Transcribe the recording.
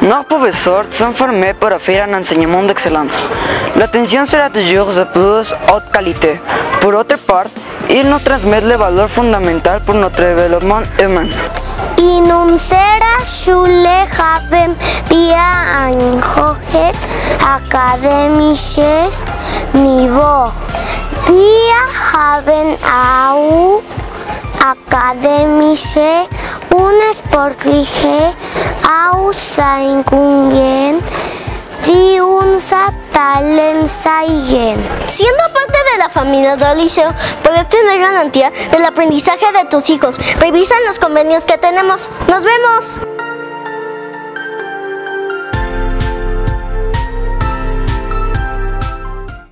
Notre professeur s'est formé pour offrir un enseignement d'excellence. L'attention sera toujours de plus haute qualité. Pour autre part, il nous transmet les valeurs fondamentales pour notre développement humain. In unserer Schule haben wir ein hohes akademisches Niveau. Wir haben auch akademische und sportliche Auszeichnungen, die unser Talent zeigen. Siendo parte de la familia del liceo, puedes tener garantía del aprendizaje de tus hijos. Revisa los convenios que tenemos. ¡Nos vemos!